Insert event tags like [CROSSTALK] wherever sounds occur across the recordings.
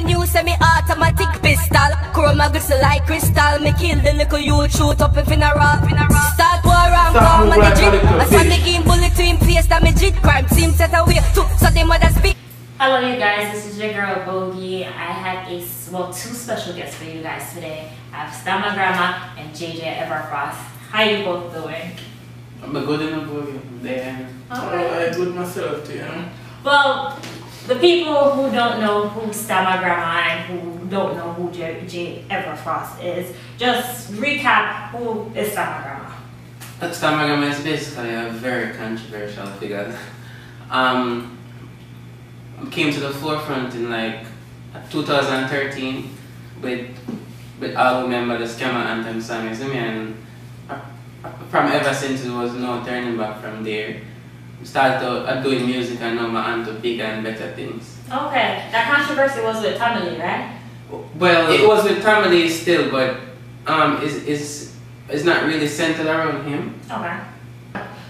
the news, semi-automatic pistol. Chroma gristle like crystal. Me kill the little youth, shoot up in funeral. Start war and bomb on the jeep. I saw the game bullet to him place damage it. Crime team set away. Two, so the mother speak. Hello you guys, this is your girl Bogey. I have a, well, two special guests for you guys today. I have Stamma Gramma and JJ Evafrass. How you both doing? I'm a good enough Bogey. There. I good myself too. Well, the people who don't know who Stamma Gramma and who don't know who J, J Evafrass is, just recap who is Stamma Gramma. Stamma Gramma is basically a very controversial figure. Um, came to the forefront in like 2013 with with all remember the scammer anthem song, you? And from ever since it was no turning back from there. Started uh, doing music and now I'm onto bigger and better things. Okay, that controversy was with Tommy Lee, right? Well, it was with Tommy Lee still, but um, it's, it's, it's not really centered around him. Okay.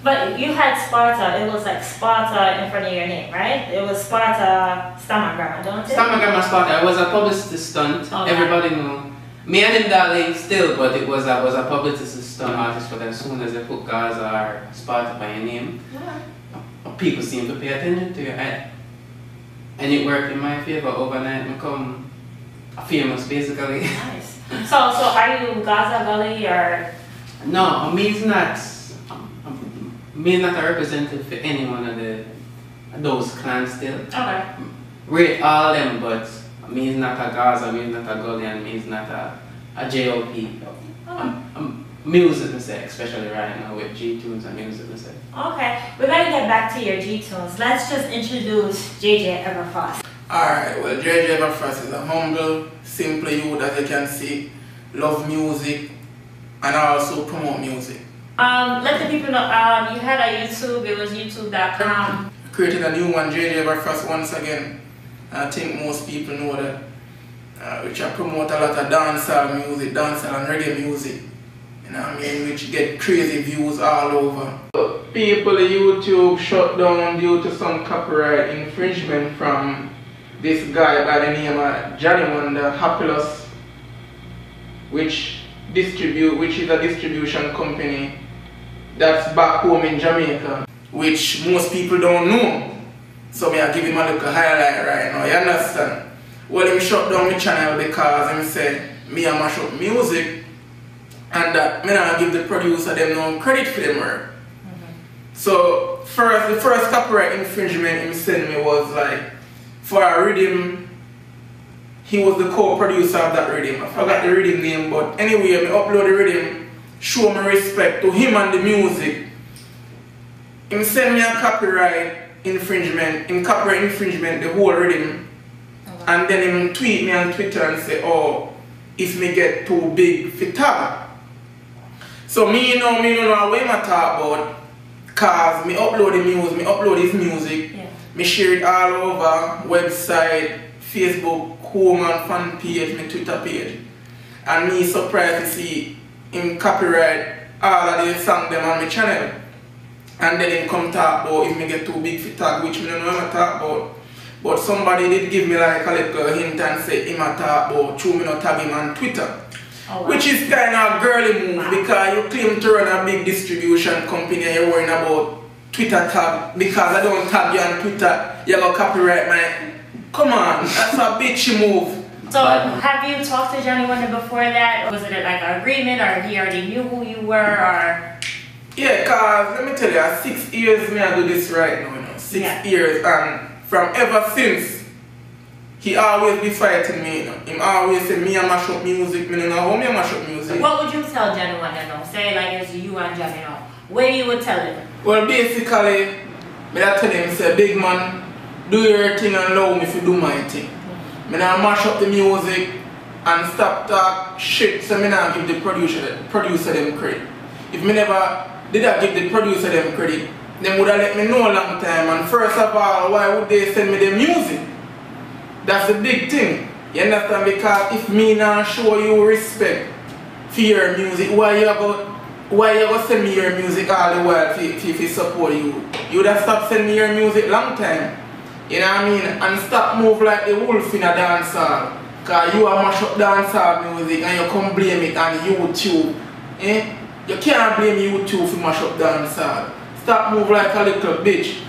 But you had Sparta, it was like Sparta in front of your name, right? It was Sparta Stamma Gramma, don't it? Stamma Gramma Sparta, it was a publicity stunt. Okay. Everybody knew. Me and him darling still, but it was a, was a publicity stunt artist, but as soon as they put Gaza or Sparta by your name, yeah. People seem to pay attention to you. And, and it worked in my favor overnight, I become famous basically. Nice. so, so are you Gaza Valley or? No, me is not me not a representative for any one of the those clans still. Okay. Rate all them, but me is not a Gaza, me is not a Gullian, me is not a, a JOP. Okay. Um, music, me say, especially right now with G-Tunez and music, me say. Okay, we're going to get back to your G-Tunez. Let's just introduce JJ Evafrass. Alright, well JJ Evafrass is a humble, simple youth as you can see, love music and also promote music. Um, let the people know, um, you had a YouTube, it was youtube.com. Created a new one, JJ Evafrass once again. I think most people know that. Uh, which I promote a lot of dancehall music, dancehall and reggae music. You know what I mean? Which get crazy views all over. People YouTube shut down due to some copyright infringement from this guy by the name of Johnny Wonder Happilus, which distribute, which is a distribution company that's back home in Jamaica, which most people don't know. So me I give him a little highlight right now, you understand? Well, him shut down my channel because him said me a mash up music and that me not give the producer them no credit for them work. Mm -hmm. So first, the first copyright infringement him sent me was like for a rhythm. He was the co-producer of that rhythm. I forgot the rhythm name, but anyway, I upload the rhythm show my respect to him and the music. Him send me a copyright infringement, in copyright infringement the whole rhythm. Oh, And then him tweet me on Twitter and say, oh, if me get too big for tag. So me you know, me you know I talk about. Cause me upload the music, me upload his music, yeah. me share it all over, website, Facebook, home and fan page, my Twitter page. And me surprised to see him copyright all of the songs them on my channel. And then him come talk about if me get too big for tag, which me don't know what talk about. But somebody did give me like a little hint and say him a talk about true me not tag him on Twitter. Oh, wow. Which is kind of girly move because you claim to run a big distribution company and you're worrying about Twitter tag because I don't tag you on Twitter, you got copyright man. Come on, that's a bitchy move. So have you talked to Johnny Wonder before that? Was it like an agreement or he already knew who you were or? Yeah, cause let me tell you, six years me I do this right now, you know, six yeah. years and from ever since, he always be fighting me, you know. Him always say me I mash up music, me know how me I mash up music. What would you tell Johnny Wonder now? Say like it's you and now. Where you would tell him? Well basically, me I tell him say big man, do your thing and allow me to do my thing. Me not mash up the music and stop talk shit so me not give the producer, producer them credit. If me never did I give the producer them credit, them would have let me know a long time and first of all, why would they send me the music? That's the big thing. You understand? Because if me not show you respect for your music, why you go why you go send me your music all the while if, if support you? You would have stopped sending me your music long time. You know what I mean? And stop move like the wolf in a dancehall. Cause you are mash up dancehall music and you come blame it on YouTube. Eh? You can't blame YouTube for mash up dancehall. Stop move like a little bitch.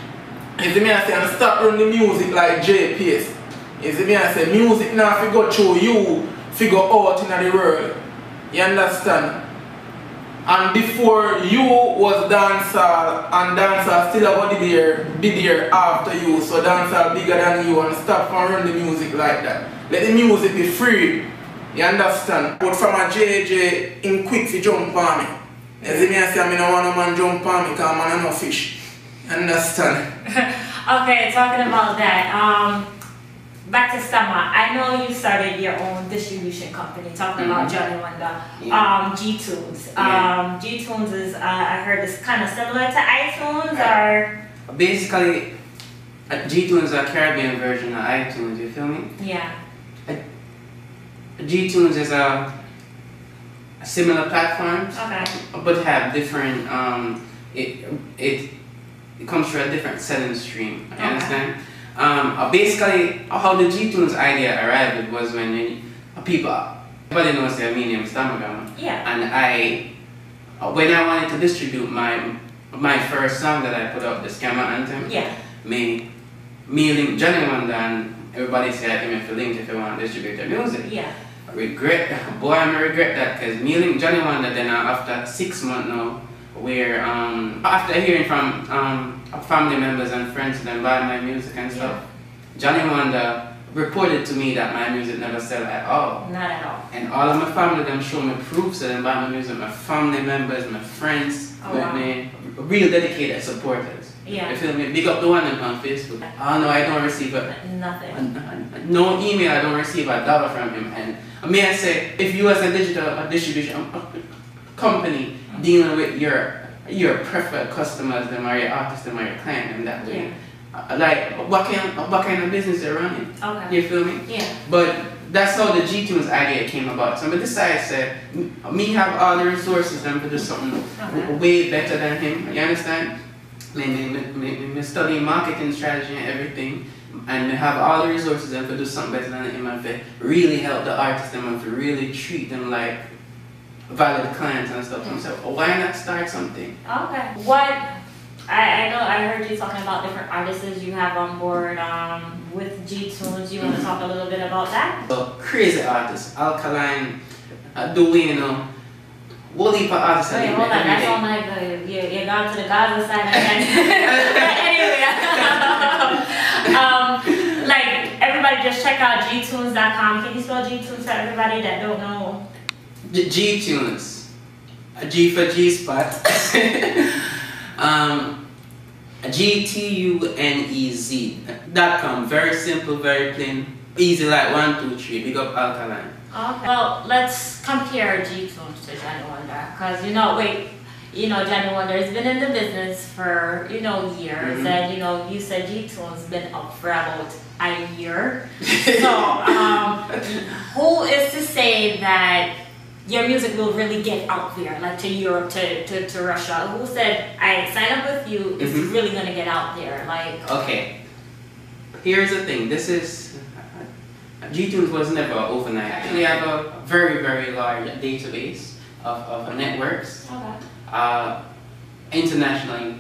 You see me I say and stop run the music like JPS. You see me I say music now fi go through you, figure out in the world. You understand? And before you was dancer and dancer still about be there, be there after you. So dancer bigger than you and stop and run the music like that. Let the music be free. You understand? But from a JJ in quick fi jump on me. You see me I say I don't want no man jump on me because man no fish. You understand? [LAUGHS] okay, talking about that. Um, back to Stammer. I know you started your own distribution company. Talking about Mhm. Johnny Wonder. Yeah. Um, G Tunez. Yeah. Um, G Tunez is uh, I heard is kind of similar to iTunes or Basically, uh, G-Tunez is a Caribbean version of iTunes, you feel me? yeah. G-Tunez is a, a similar platforms, Okay. but have different, um, it, it, it comes through a different selling stream, you Okay. understand? Um, uh, basically, how the G-Tunez idea arrived was when uh, people, everybody knows their medium Stamma Gramma, Yeah. and I, uh, when I wanted to distribute my, my first song that I put up, the Scammer Anthem, Yeah. me, me link Johnny Wonder and everybody said give me a link if you want to distribute their music. Yeah. I regret, [LAUGHS] boy, I regret that because me link Johnny Wonder then after six months now, where um, after hearing from um, family members and friends them buy my music and stuff, Johnny Wonder reported to me that my music never sell at all. Not at all. And all of my family them show me proofs that them buy my music, my family members, my friends, Oh, with wow. me, real dedicated supporters. Yeah. You Yeah. feel me? Big up the one on Facebook. Oh no, I don't receive a, Nothing. a- a- no email, I don't receive a dollar from him. And may I say, if you as a digital a distribution company dealing with your your preferred customers, them or your artists, them or your client, them that way, uh, like what kind what kind of business they're running? Okay. You feel me? Yeah. But that's how the G-Tunez idea came about. So I decided, said, me have all the resources and to do something Okay. way better than him. You understand? Me, me, me, me, me study marketing strategy and everything. And have all the resources and to do something better than him and to really help the artists them and to really treat them like valid clients and stuff. So I said, why not start something? Okay. What I, I know I heard you talking about different artists you have on board um, with G Tunez. You want to talk a little bit about that? So crazy artists, Alkaline, uh, Duino, Whole heap of artists. I Wait, hold on. That's all my good. You you gone to the Gaza side [LAUGHS] anyway, [LAUGHS] um, like everybody, just check out gtunez.com. Can you spell gtunez for everybody that don't know? G, tunes. A G for G spot. [LAUGHS] um, G T U N E Z dot com. Very simple, very plain, easy like one, two, three. Big up Alkaline. Okay. Well, let's compare G Tunez to Johnny Wonder, cause you know, wait, you know, Johnny Wonder has been in the business for you know years, Mhm. and you know, you said G Tunez been up for about a year. [LAUGHS] so, um, who is to say that your music will really get out there, like to Europe, to, to, to Russia? Who said I sign up with you? It's Mhm. really gonna get out there, like. Okay. Here's the thing. This is G-Tunez was never overnight. Actually, I have a very, very large database of, of networks Okay. uh, internationally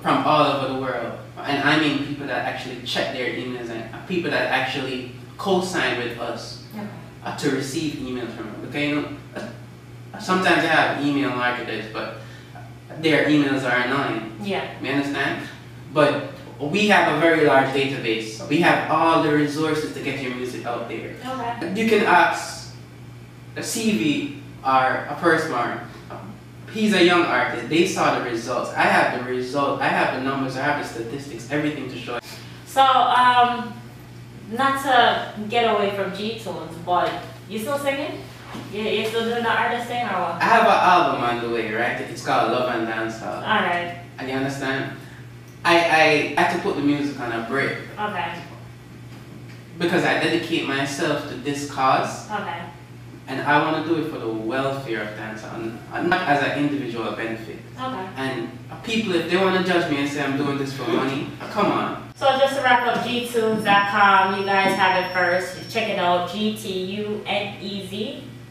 from all over the world. And I mean people that actually check their emails and people that actually co-sign with us Okay. uh, to receive emails from them. Okay, you know, sometimes I have email marketers, but their emails are annoying. Yeah. You understand? But we have a very large database. We have all the resources to get your music out there. Okay. You can ask a CV or a person. He's a young artist. They saw the results. I have the results. I have the numbers. I have the statistics. Everything to show. So, um, not to get away from G Tunez, but you still singing? You, you still doing the artist thing or what? I have an album on the way, right? It's called Love and Dancehall. Alright, And you understand? I, I had to put the music on a break okay, because I dedicate myself to this cause. okay. And I want to do it for the welfare of dancehall, not as an individual benefit. Okay. And people, if they want to judge me and say I'm doing this for money, come on. So just to wrap up, gtunez.com, you guys have it first. Check it out,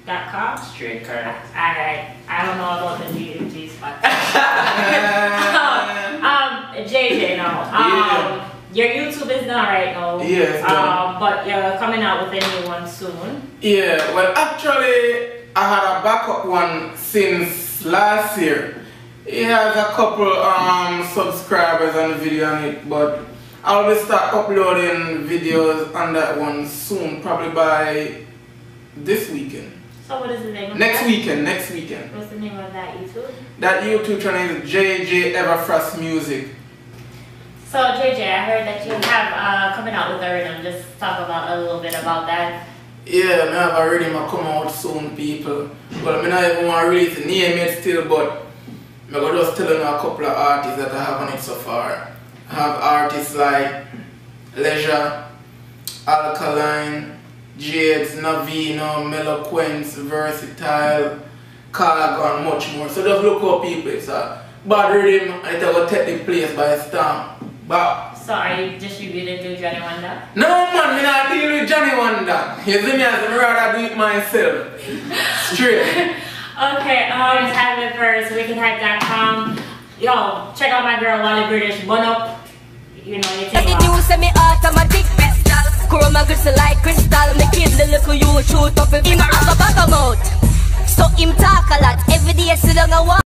Straight correct. Alright, I don't know about the G, G spot. [LAUGHS] [LAUGHS] um, JJ no. Um, Your YouTube is not right now. Yeah, done. Um, but you're coming out with a new one soon. Yeah, well, actually, I had a backup one since last year. It has a couple um, subscribers on the video on it, but I will be start uploading videos on that one soon, probably by this weekend. So what is the name of Next that? weekend, next weekend. What's the name of that YouTube? That YouTube channel is JJ Evafrass Music. So JJ, I heard that you have uh, coming out with a rhythm. Just talk about a little bit about that. Yeah, I have a rhythm a come out soon, people. But I not even want to release the name yet still, but I'm going to just tell you a couple of artists that I have on it so far. I have artists like Leisure, Alkaline, Jades, Navino, Meloquence, Versatile, Cargo, and much more. So just look up people. It's a bad rhythm and it will take the place by storm. But So are you distributed through Johnny Wonder? no man, me not deal with Johnny Wonder. You see me as me rather do it myself. Straight. [LAUGHS] Okay, um, have it first, wickedhype.com. Yo, check out my girl Wally British, bun up. You know, you Take take the new semi-automatic pistol Chroma like crystal Me kill the little you shoot up in him have a bag of mouth. So him talk a lot Every day sit down and watch